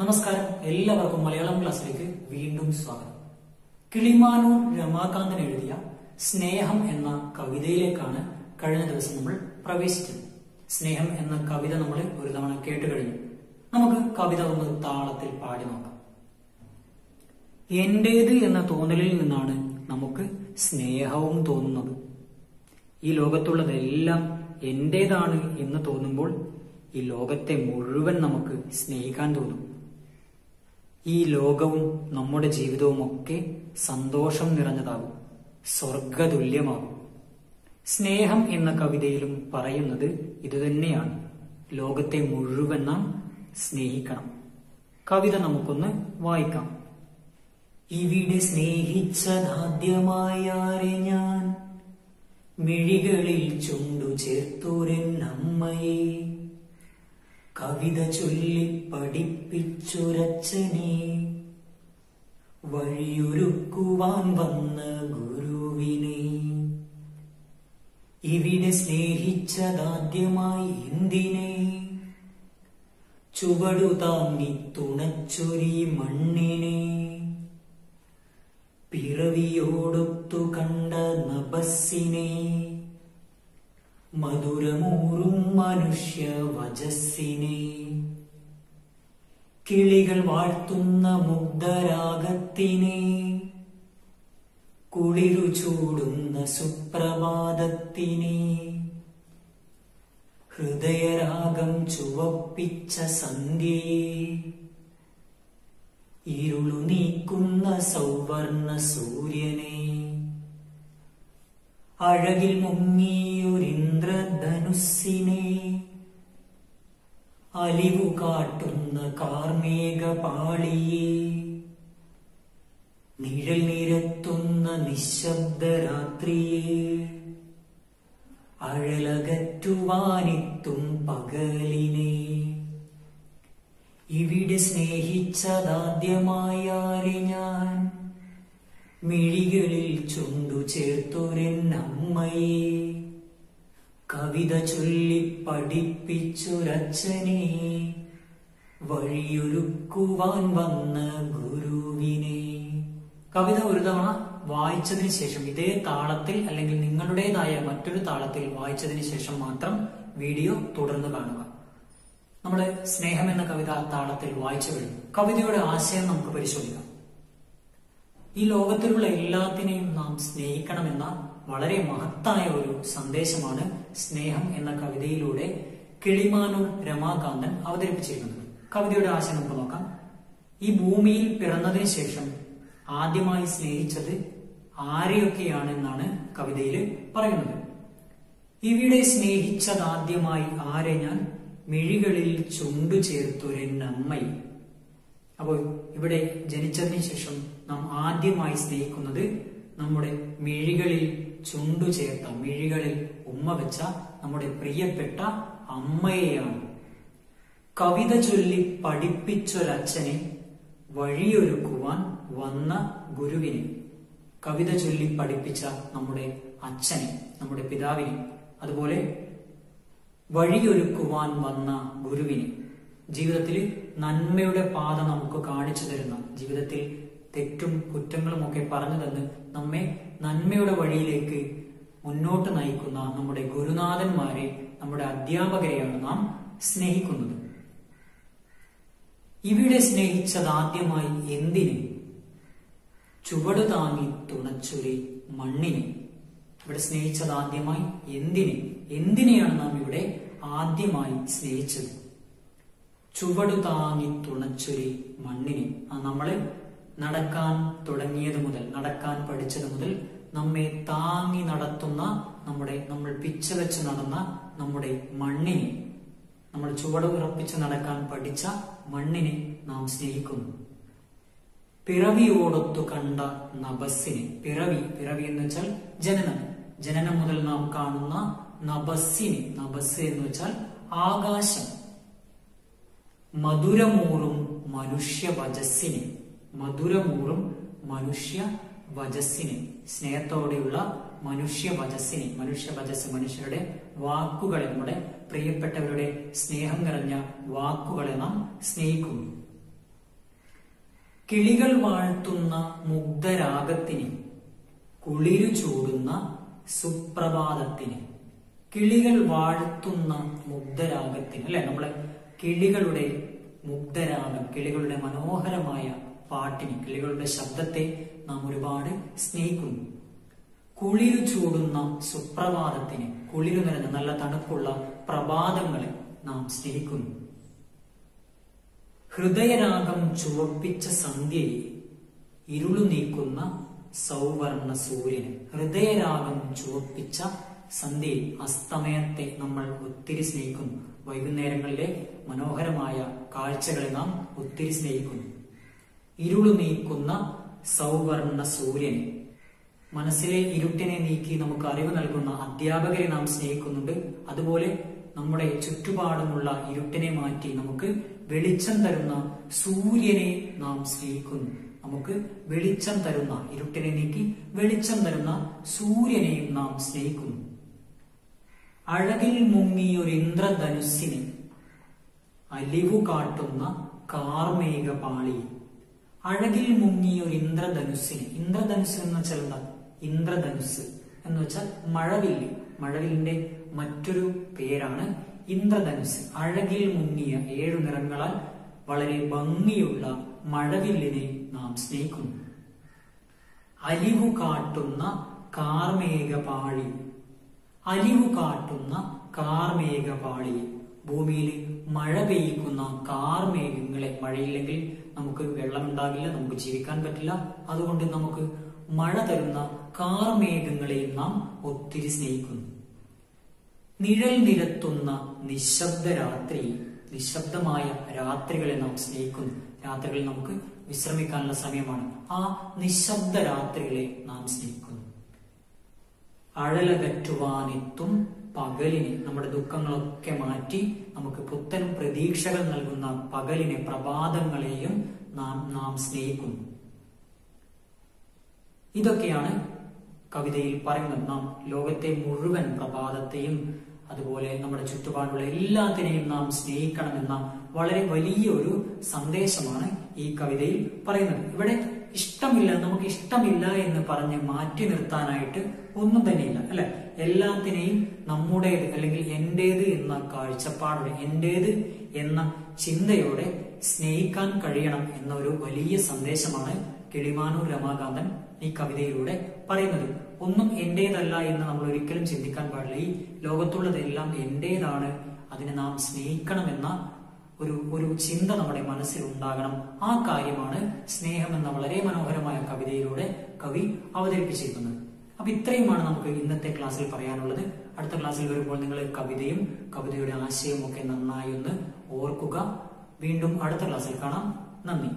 നമസ്കാരം. എല്ലാവർക്കും മലയാളം ക്ലാസ്സിലേക്ക് വീണ്ടും സ്വാഗതം. കിളിമാനൂർ രമാകാന്തൻ എഴുതിയ സ്നേഹം എന്ന കവിതയിലേക്കാണ് കഴിഞ്ഞ ദിവസം നമ്മൾ പ്രവേശിച്ചത്. സ്നേഹം എന്ന കവിത നമ്മൾ ഒരു തവണ കേട്ട് കഴിഞ്ഞു. നമുക്ക് കവിത ഒന്ന് താളത്തിൽ പാടി നോക്കാം. എന്റേത് എന്ന തോന്നലിൽ നിന്നാണ് നമുക്ക് സ്നേഹവും തോന്നുന്നത്. ഈ ലോകത്തുള്ളതെല്ലാം എന്റേതാണ് എന്ന് തോന്നുമ്പോൾ ഈ ലോകത്തെ മുഴുവൻ നമുക്ക് സ്നേഹിക്കാൻ തോന്നും. ഈ ലോകവും നമ്മുടെ ജീവിതവും ഒക്കെ സന്തോഷം നിറഞ്ഞതാകും സ്വർഗതുല്യമാകും. സ്നേഹം എന്ന കവിതയിലും പറയുന്നത് ഇതുതന്നെയാണ്. ലോകത്തെ മുഴുവൻ നാം സ്നേഹിക്കണം. കവിത നമുക്കൊന്ന് വായിക്കാം. ഇവിടെ സ്നേഹിച്ചതാദ്യമായാരെ ഞാൻ മിഴികളിൽ ചുണ്ടു ചേർത്തോരെന്നമ്മയെ കവിത ചൊല്ലി പഠിപ്പിച്ചൊരച്ഛനെ വഴിയൊരുക്കുവാൻ വന്ന ഗുരുവിനെ. ഇവിടെ സ്നേഹിച്ചതാദ്യമായി എന്തിനെ? ചുവടു താങ്ങി തുണച്ചൊരി മണ്ണിനെ. പിറവിയോടൊത്തു കണ്ട നബസ്സിനെ. മധുരമൂറും മനുഷ്യ വജസ്സിനെ കിളികൾ വാഴ്ത്തുന്ന മുഗ്ധരാഗത്തിനെ. കുളിരു ചൂടുന്ന സുപ്രഭാതത്തിനെ. ഹൃദയരാഗം ചുവപ്പിച്ച സന്ധ്യയെ ഇരുളു നീക്കുന്ന സൗവർണ സൂര്യനെ. അഴകിൽ മുങ്ങിയൊരിന്ദ്രധനുസ്സിനെ അലിവു കാട്ടുന്ന കാർമേക പാളിയെ. നിഴൽ നിരത്തുന്ന നിശബ്ദ രാത്രിയെ. അഴലകറ്റുവാനെത്തും പകലിനെ. ഇവിടെ സ്നേഹിച്ചതാദ്യമായാരെ ഞാൻ. മിഴികളിൽ ചുണ്ടു ചേർത്തൊരെന്നമ്മയെ കവിത ചൊല്ലി പഠിപ്പിച്ചൊരച്ഛനെ. വഴിയൊരുക്കുവാൻ വന്ന ഗുരുവിനെ. കവിത ഒരു തവണ വായിച്ചതിന് ശേഷം ഇതേ താളത്തിൽ അല്ലെങ്കിൽ നിങ്ങളുടേതായ മറ്റൊരു താളത്തിൽ വായിച്ചതിന് ശേഷം മാത്രം വീഡിയോ തുടർന്ന് കാണുക. നമ്മൾ സ്നേഹം എന്ന കവിത താളത്തിൽ വായിച്ചു കഴിഞ്ഞു. കവിതയുടെ ആശയം നമുക്ക് പരിശോധിക്കാം. ഈ ലോകത്തിലുള്ള എല്ലാത്തിനെയും നാം സ്നേഹിക്കണമെന്ന വളരെ മഹത്തായ ഒരു സന്ദേശമാണ് സ്നേഹം എന്ന കവിതയിലൂടെ കിളിമാനൂർ രമാകാന്തൻ അവതരിപ്പിച്ചിരിക്കുന്നത്. കവിതയുടെ ആശയം നമുക്ക് നോക്കാം. ഈ ഭൂമിയിൽ പിറന്നതിന് ശേഷം ആദ്യമായി സ്നേഹിച്ചത് ആരെയൊക്കെയാണെന്നാണ് കവിതയിൽ പറയുന്നത്. ഇവിടെ സ്നേഹിച്ചതാദ്യമായി ആരെ ഞാൻ? മിഴികളിൽ ചുണ്ടു ചേർത്തൊരെന്നമ്മൈ അപ്പോൾ ഇവിടെ ജനിച്ചതിന് ശേഷം നാം ആദ്യമായി സ്നേഹിക്കുന്നത് നമ്മുടെ മിഴികളിൽ ചുണ്ടു ചേർത്ത മിഴികളിൽ ഉമ്മ വെച്ച നമ്മുടെ പ്രിയപ്പെട്ട അമ്മയെയാണ്. കവിത ചൊല്ലി പഠിപ്പിച്ചൊരച്ഛനെ വഴിയൊരുക്കുവാൻ വന്ന ഗുരുവിനെ. കവിത ചൊല്ലി പഠിപ്പിച്ച നമ്മുടെ അച്ഛനെ നമ്മുടെ പിതാവിനെ. അതുപോലെ വഴിയൊരുക്കുവാൻ വന്ന ഗുരുവിനെ. ജീവിതത്തിൽ നന്മയുടെ പാത നമുക്ക് കാണിച്ചു തരുന്ന ജീവിതത്തിൽ തെറ്റും കുറ്റങ്ങളും ഒക്കെ പറഞ്ഞു തന്ന് നമ്മെ നന്മയുടെ വഴിയിലേക്ക് മുന്നോട്ട് നയിക്കുന്ന നമ്മുടെ ഗുരുനാഥന്മാരെ നമ്മുടെ അധ്യാപകരെയാണ് നാം സ്നേഹിക്കുന്നത്. ഇവിടെ സ്നേഹിച്ചത് ആദ്യമായി എന്തിന്? ചുവട് താങ്ങി തുണച്ചൊരി മണ്ണിനെ. ഇവിടെ സ്നേഹിച്ചത് ആദ്യമായി എന്തിനെ? എന്തിനെയാണ് നാം ഇവിടെ ആദ്യമായി സ്നേഹിച്ചത്? ചുവട് താങ്ങി തുണച്ചൊരി മണ്ണിനെ. ആ നമ്മൾ നടക്കാൻ തുടങ്ങിയത് മുതൽ നടക്കാൻ പഠിച്ചത് മുതൽ നമ്മെ താങ്ങി നടത്തുന്ന നമ്മുടെ നമ്മൾ പിച്ച വെച്ച് നടന്ന നമ്മുടെ മണ്ണിനെ നമ്മൾ ചുവട് ഉറപ്പിച്ച് നടക്കാൻ പഠിച്ച മണ്ണിനെ നാം സ്നേഹിക്കുന്നു. പിറവിയോടൊത്തു കണ്ട നബസ്സിനെ പിറവി പിറവി എന്ന് വെച്ചാൽ ജനനം. ജനനം മുതൽ നാം കാണുന്ന നബസ്സിനെ നബസ് എന്ന് വെച്ചാൽ ആകാശം. മധുരമൂറും മനുഷ്യ വജസ്സിനെ മധുരമൂറും മനുഷ്യ വജസ്സിനെ സ്നേഹത്തോടെയുള്ള മനുഷ്യ വജസ്സിനെ മനുഷ്യ വജസ് മനുഷ്യരുടെ വാക്കുകളെ നമ്മുടെ പ്രിയപ്പെട്ടവരുടെ സ്നേഹം നിറഞ്ഞ വാക്കുകളെ നാം സ്നേഹിക്കുന്നു. കിളികൾ വാഴ്ത്തുന്ന മുഗ്ധരാഗത്തിന് കുളിരു ചൂടുന്ന സുപ്രഭാതത്തിന് കിളികൾ വാഴ്ത്തുന്ന മുഗ്ധരാഗത്തിന് അല്ലെ? നമ്മളെ കിളികളുടെ മുഗ്ധരാഗം കിളികളുടെ മനോഹരമായ പാട്ടിന് കിളികളുടെ ശബ്ദത്തെ നാം ഒരുപാട് സ്നേഹിക്കുന്നു. കുളിരു ചൂടുന്ന സുപ്രഭാതത്തിന് കുളിരു നിറഞ്ഞ നല്ല തണുപ്പുള്ള പ്രഭാതങ്ങളെ നാം സ്നേഹിക്കുന്നു. ഹൃദയരാഗം ചുവപ്പിച്ച സന്ധ്യയെ ഇരുളു നീക്കുന്ന സൗവർണ സൂര്യന് ഹൃദയരാഗം ചുവപ്പിച്ച സന്ധ്യയിൽ അസ്തമയത്തെ നമ്മൾ ഒത്തിരി സ്നേഹിക്കുന്നു. വൈകുന്നേരങ്ങളിലെ മനോഹരമായ കാഴ്ചകളെ നാം ഒത്തിരി സ്നേഹിക്കുന്നു. ഇരുളു നീക്കുന്ന സൗവർണ സൂര്യൻ. മനസ്സിലെ ഇരുട്ടിനെ നീക്കി നമുക്ക് അറിവ് നൽകുന്ന അധ്യാപകരെ നാം സ്നേഹിക്കുന്നുണ്ട്. അതുപോലെ നമ്മുടെ ചുറ്റുപാടുമുള്ള ഇരുട്ടിനെ മാറ്റി നമുക്ക് വെളിച്ചം തരുന്ന സൂര്യനെ നാം സ്നേഹിക്കുന്നു. നമുക്ക് വെളിച്ചം തരുന്ന ഇരുട്ടിനെ നീക്കി വെളിച്ചം തരുന്ന സൂര്യനെയും നാം സ്നേഹിക്കുന്നു. അഴകിൽ മുങ്ങിയൊരു ഇന്ദ്രധനുസിനെ അലിവു കാട്ടുന്ന കാർമേക പാളിയെ അഴകിൽ മുങ്ങിയ ഒരു ഇന്ദ്രധനുസ്സിനെ. ഇന്ദ്രധനുസ് എന്ന് വെച്ചാൽ എന്താ? ഇന്ദ്രധനുസ് എന്ന് വെച്ചാൽ മഴവില്ല്. മഴവില്ലിന്റെ മറ്റൊരു പേരാണ് ഇന്ദ്രധനുസ്. അഴകിൽ മുങ്ങിയ ഏഴു നിറങ്ങളാൽ വളരെ ഭംഗിയുള്ള മഴവില്ലിനെ നാം സ്നേഹിക്കുന്നു. അലിവു കാട്ടുന്ന കാർമേഘ പാളി. അലിവു കാട്ടുന്ന കാർമേഘ പാളി. ഭൂമിയിൽ മഴ പെയ്യിക്കുന്ന കാർമേഘങ്ങളെ മഴയില്ലെങ്കിൽ നമുക്ക് വെള്ളം ഉണ്ടാകില്ല നമുക്ക് ജീവിക്കാൻ പറ്റില്ല. അതുകൊണ്ട് നമുക്ക് മഴ തരുന്ന കാർമേഘങ്ങളെയും നാം ഒത്തിരി സ്നേഹിക്കുന്നു. നിഴൽ നിരത്തുന്ന നിശബ്ദ രാത്രി നിശബ്ദമായ രാത്രികളെ നാം സ്നേഹിക്കുന്നു. രാത്രികളിൽ നമുക്ക് വിശ്രമിക്കാനുള്ള സമയമാണ്. ആ നിശബ്ദ രാത്രികളെ നാം സ്നേഹിക്കുന്നു. അഴലകറ്റുവാനെത്തും പകലിനെ നമ്മുടെ ദുഃഖങ്ങളൊക്കെ മാറ്റി നമുക്ക് പുത്തൻ പ്രതീക്ഷകൾ നൽകുന്ന പകലിനെ പ്രഭാതങ്ങളെയും നാം നാം സ്നേഹിക്കുന്നു. ഇതൊക്കെയാണ് കവിതയിൽ പറയുന്നത്. നാം ലോകത്തെ മുഴുവൻ പ്രഭാതത്തെയും അതുപോലെ നമ്മുടെ ചുറ്റുപാടുള്ള എല്ലാത്തിനെയും നാം സ്നേഹിക്കണമെന്ന വളരെ വലിയ ഒരു സന്ദേശമാണ് ഈ കവിതയിൽ പറയുന്നത്. ഇവിടെ ഇഷ്ടമില്ല നമുക്ക് ഇഷ്ടമില്ല എന്ന് പറഞ്ഞ് മാറ്റി നിർത്താനായിട്ട് ഒന്നും തന്നെയില്ല അല്ലെ? എല്ലാത്തിനെയും നമ്മുടേത് അല്ലെങ്കിൽ എന്റേത് എന്ന കാഴ്ചപ്പാടോടെ എന്റേത് എന്ന ചിന്തയോടെ സ്നേഹിക്കാൻ കഴിയണം എന്ന ഒരു വലിയ സന്ദേശമാണ് കിളിമാനൂർ രമാകാന്തൻ ഈ കവിതയിലൂടെ പറയുന്നത്. ഒന്നും എന്റേതല്ല എന്ന് നമ്മൾ ഒരിക്കലും ചിന്തിക്കാൻ പാടില്ല. ഈ ലോകത്തുള്ളതെല്ലാം എന്റേതാണ്. അതിനെ നാം സ്നേഹിക്കണമെന്ന ഒരു ഒരു ചിന്ത നമ്മുടെ മനസ്സിൽ ഉണ്ടാകണം. ആ കാര്യമാണ് സ്നേഹം എന്ന വളരെ മനോഹരമായ കവിതയിലൂടെ കവി അവതരിപ്പിച്ചിരിക്കുന്നത്. അപ്പൊ ഇത്രയുമാണ് നമുക്ക് ഇന്നത്തെ ക്ലാസ്സിൽ പറയാനുള്ളത്. അടുത്ത ക്ലാസ്സിൽ വരുമ്പോൾ നിങ്ങൾ കവിതയും കവിതയുടെ ആശയവും ഒക്കെ നന്നായി ഒന്ന് ഓർക്കുക. വീണ്ടും അടുത്ത ക്ലാസ്സിൽ കാണാം. നന്ദി.